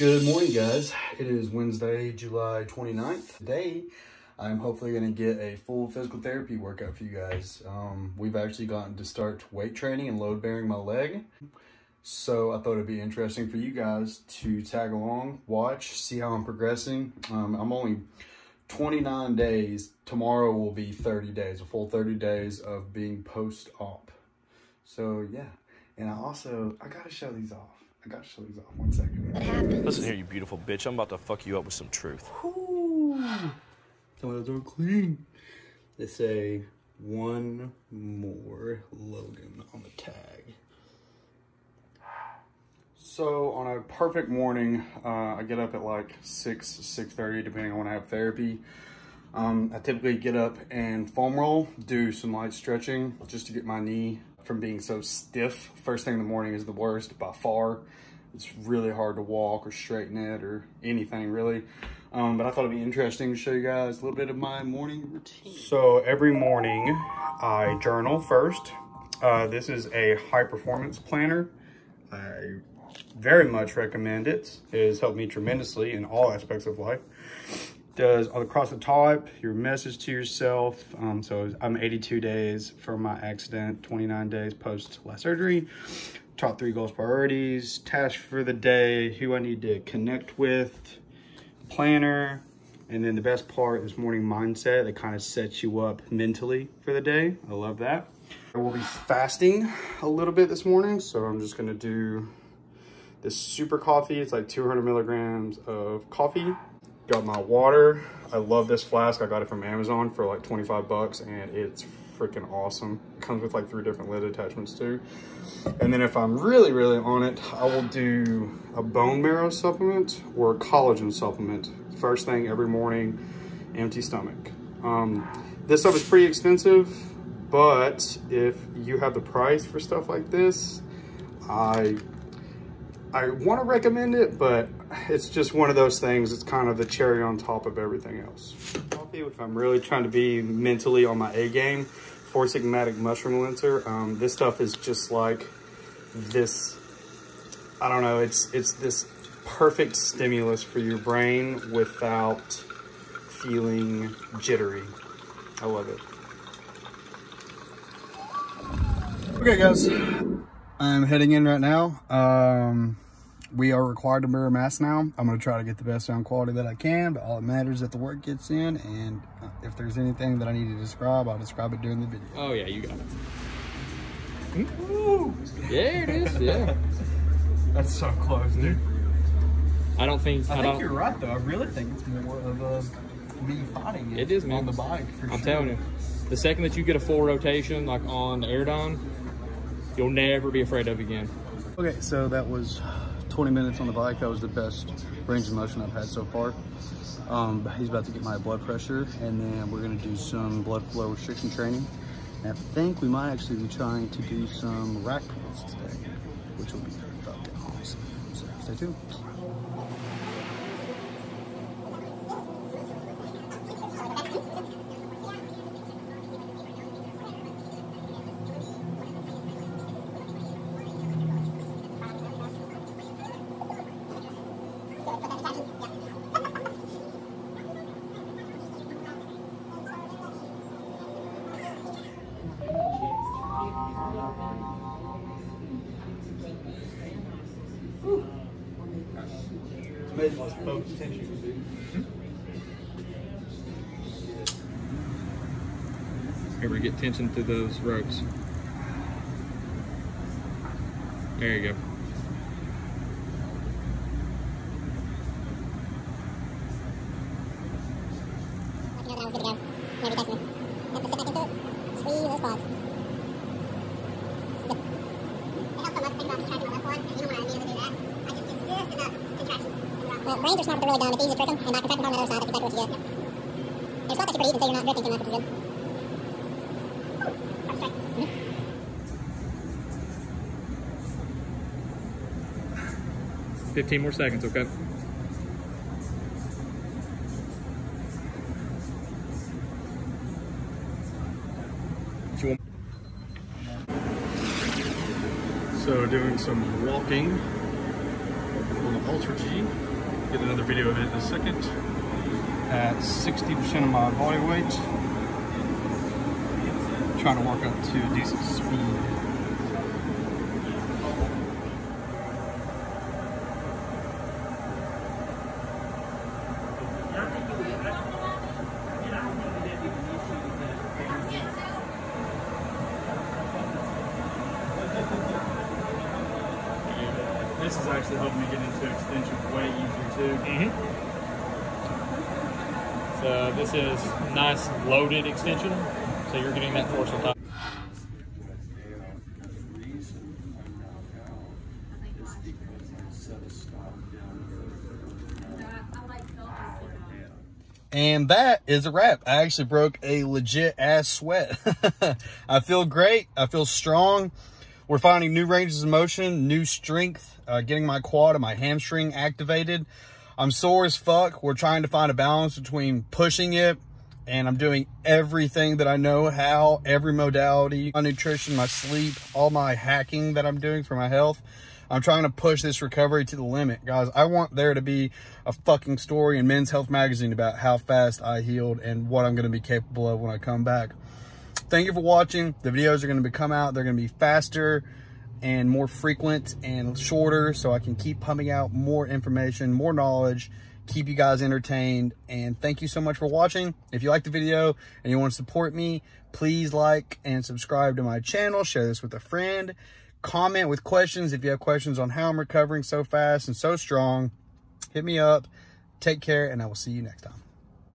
Good morning, guys. It is Wednesday, July 29th. Today, I'm hopefully going to get a full physical therapy workout for you guys. Um, we've actually gotten to start weight training and load bearing my leg. So I thought it'd be interesting for you guys to tag along, watch, see how I'm progressing. Um, I'm only 29 days. Tomorrow will be 30 days, a full 30 days of being post-op. So yeah, and I also, I gotta show these off. I gotta show these off, one second. Listen here, you beautiful bitch. I'm about to fuck you up with some truth. Ooh, those are clean. They say one more Logan on the tag. So on a perfect morning, uh, I get up at like 6, 6.30, depending on when I have therapy. Um, I typically get up and foam roll, do some light stretching just to get my knee from being so stiff. First thing in the morning is the worst by far. It's really hard to walk or straighten it or anything really. Um, but I thought it'd be interesting to show you guys a little bit of my morning routine. So every morning I journal first. Uh, this is a high performance planner. I very much recommend it. It has helped me tremendously in all aspects of life. Does across the top, your message to yourself. Um, so I'm 82 days from my accident, 29 days post last surgery. Top three goals, priorities, tasks for the day, who I need to connect with, planner, and then the best part is morning mindset that kind of sets you up mentally for the day. I love that. I will be fasting a little bit this morning, so I'm just gonna do this super coffee. It's like 200 milligrams of coffee. Got my water. I love this flask. I got it from Amazon for like 25 bucks and it's freaking awesome. It comes with like three different lid attachments too. And then if I'm really, really on it, I will do a bone marrow supplement or a collagen supplement. First thing every morning, empty stomach. Um, this stuff is pretty expensive, but if you have the price for stuff like this, I I want to recommend it, but it's just one of those things. It's kind of the cherry on top of everything else. If I'm really trying to be mentally on my A game, Four Sigmatic Mushroom Elixir. Um, this stuff is just like this, I don't know, it's, it's this perfect stimulus for your brain without feeling jittery. I love it. Okay guys, I'm heading in right now. Um, we are required to wear a mask now. I'm going to try to get the best sound quality that I can, but all that matters is that the work gets in, and uh, if there's anything that I need to describe, I'll describe it during the video. Oh yeah, you got it. Ooh. Yeah, it is, yeah. That's so close, dude. I don't think, I, I, think don't, you're right, though. I really think it's more of a me fighting it, It is, man. on the bike, for I'm sure. telling you. The second that you get a full rotation, like on the air Airdyne, you'll never be afraid of again. Okay, so that was 20 minutes on the bike. That was the best range of motion I've had so far. Um, he's about to get my blood pressure, and then we're gonna do some blood flow restriction training. And I think we might actually be trying to do some rack pulls today, which will be fucking awesome. So stay tuned. Can be. Ever get tension through those ropes. There you go. Good. It helps so much to think about just tracking my left quad. You don't want to immediately do that. I just get just enough contraction. But they're really dumb. It's easy to trick and on the other side, that's exactly what you squats actually pretty you're not. Fifteen more seconds, okay? So doing some walking on the AlterG. Get another video of it in a second. At 60% of my body weight. Trying to work up to a decent speed. This is actually helping me get into extension way easier too. Mm-hmm. So this is nice loaded extension. So you're getting that force on top. And that is a wrap. I actually broke a legit ass sweat. I feel great. I feel strong. We're finding new ranges of motion, new strength, uh, getting my quad and my hamstring activated. I'm sore as fuck. We're trying to find a balance between pushing it and I'm doing everything that I know how, every modality, my nutrition, my sleep, all my hacking that I'm doing for my health. I'm trying to push this recovery to the limit, guys. I want there to be a fucking story in Men's Health Magazine about how fast I healed and what I'm going to be capable of when I come back. Thank you for watching. The videos are going to be come out. They're going to be faster and more frequent and shorter so I can keep pumping out more information, more knowledge, keep you guys entertained. And thank you so much for watching. If you like the video and you want to support me, please like and subscribe to my channel. Share this with a friend. Comment with questions if you have questions on how I'm recovering so fast and so strong. Hit me up. Take care, and I will see you next time.